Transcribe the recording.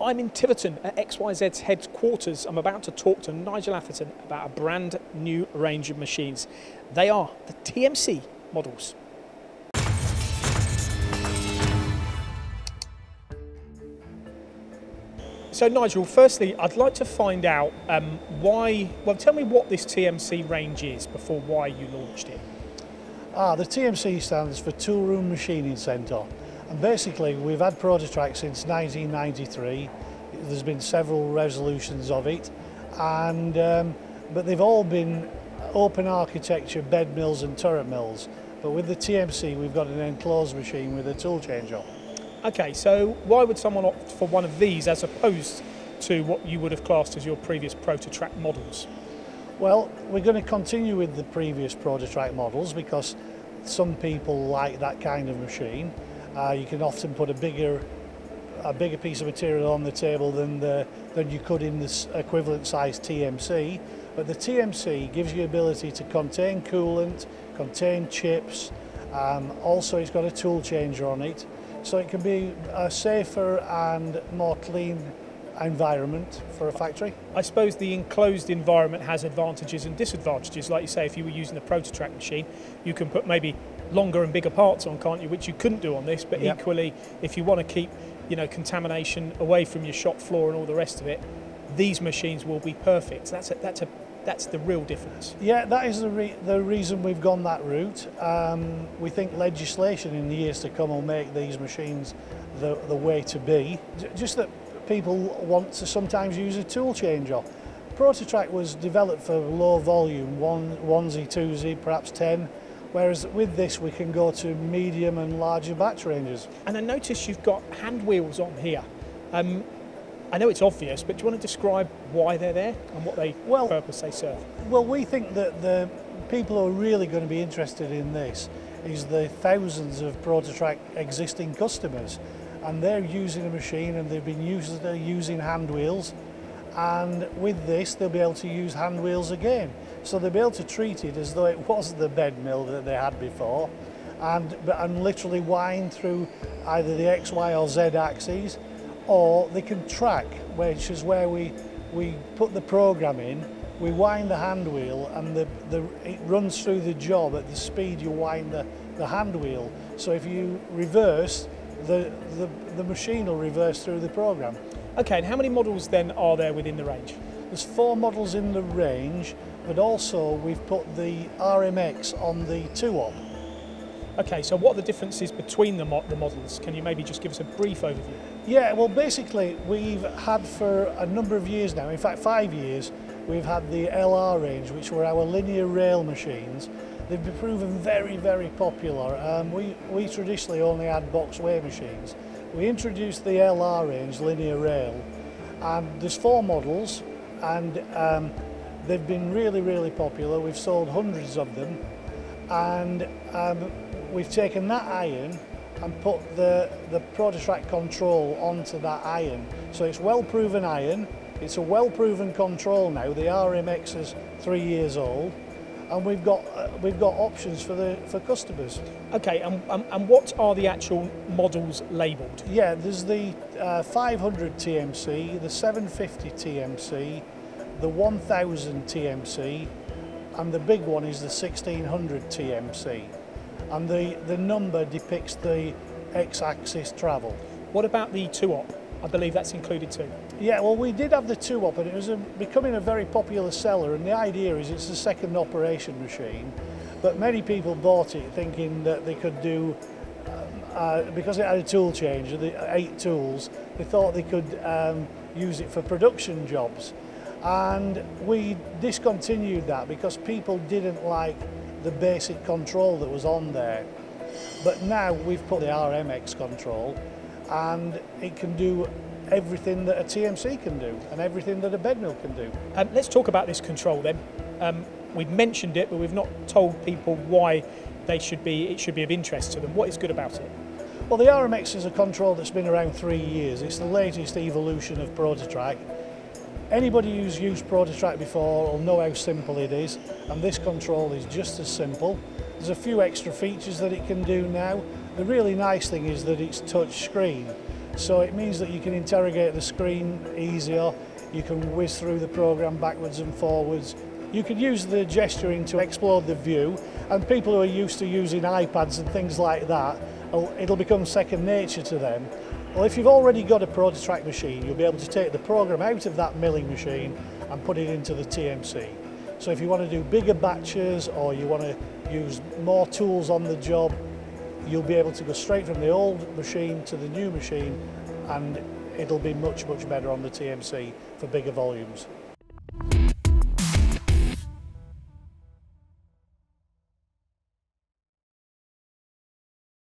I'm in Tiverton at XYZ's headquarters. I'm about to talk to Nigel Atherton about a brand new range of machines. They are the TMC models. So, Nigel, firstly, I'd like to find out um, why. Well, tell me what this TMC range is before why you launched it. Ah, the TMC stands for Tool Room Machining Centre. And basically, we've had ProtoTRAK since 1993. There's been several resolutions of it, and um, but they've all been open architecture bed mills and turret mills. But with the TMC, we've got an enclosed machine with a tool changer. Okay, so why would someone opt for one of these as opposed to what you would have classed as your previous ProtoTRAK models? Well, we're going to continue with the previous ProtoTRAK models because some people like that kind of machine. Uh, you can often put a bigger a bigger piece of material on the table than the, than you could in this equivalent size TMC. But the TMC gives you ability to contain coolant, contain chips. Um, also, it's got a tool changer on it, so it can be a safer and more clean environment for a factory. I suppose the enclosed environment has advantages and disadvantages. Like you say, if you were using the ProtoTRAK machine, you can put maybe longer and bigger parts on, can't you? Which you couldn't do on this. But yep. equally, if you want to keep, you know, contamination away from your shop floor and all the rest of it, these machines will be perfect. That's a, that's a that's the real difference. Yeah, that is the, re the reason we've gone that route. Um, we think legislation in the years to come will make these machines the, the way to be. Just that people want to sometimes use a tool changer. ProtoTRAK was developed for low volume, one, onesie, twosie, perhaps 10, whereas with this we can go to medium and larger batch ranges. And I notice you've got hand wheels on here. Um, I know it's obvious, but do you want to describe why they're there and what they well, purpose they serve? Well, we think that the people who are really going to be interested in this is the thousands of ProtoTRAK existing customers and they're using a machine and they've been used, they're using hand wheels and with this they'll be able to use hand wheels again. So they'll be able to treat it as though it was the bed mill that they had before and, and literally wind through either the X, Y or Z axes or they can track, which is where we, we put the program in, we wind the hand wheel and the, the, it runs through the job at the speed you wind the, the hand wheel. So if you reverse, the, the, the machine will reverse through the program. Okay, and how many models then are there within the range? There's four models in the range, but also we've put the RMX on the 2-op. Okay, so what are the differences between the, mo the models? Can you maybe just give us a brief overview? Yeah, well basically we've had for a number of years now, in fact five years, we've had the LR range, which were our linear rail machines, They've been proven very, very popular. Um, we, we traditionally only had box way machines. We introduced the LR range, linear rail, and there's four models, and um, they've been really, really popular. We've sold hundreds of them, and um, we've taken that iron and put the, the ProtoTRAK control onto that iron. So it's well-proven iron, it's a well-proven control now. The RMX is three years old, and we've got uh, we've got options for the for customers. Okay, and, and, and what are the actual models labelled? Yeah, there's the uh, 500 TMC, the 750 TMC, the 1000 TMC, and the big one is the 1600 TMC. And the, the number depicts the x-axis travel. What about the 2-op? I believe that's included too. Yeah, well, we did have the two op, and it was a, becoming a very popular seller. And the idea is it's a second operation machine, but many people bought it thinking that they could do um, uh, because it had a tool change, the eight tools. They thought they could um, use it for production jobs, and we discontinued that because people didn't like the basic control that was on there. But now we've put the RMX control and it can do everything that a TMC can do and everything that a bed mill can do. Um, let's talk about this control then. Um, we've mentioned it, but we've not told people why they should be. It should be of interest to them. What is good about it? Well, the RMX is a control that's been around three years. It's the latest evolution of ProtoTRAK. Anybody who's used ProtoTRAK before will know how simple it is, and this control is just as simple. There's a few extra features that it can do now. The really nice thing is that it's touch screen. So it means that you can interrogate the screen easier, you can whiz through the program backwards and forwards. You can use the gesturing to explore the view and people who are used to using iPads and things like that, oh, it'll become second nature to them. Well, if you've already got a ProtoTRAK machine, you'll be able to take the program out of that milling machine and put it into the TMC. So if you want to do bigger batches or you want to use more tools on the job, you'll be able to go straight from the old machine to the new machine and it'll be much, much better on the TMC for bigger volumes.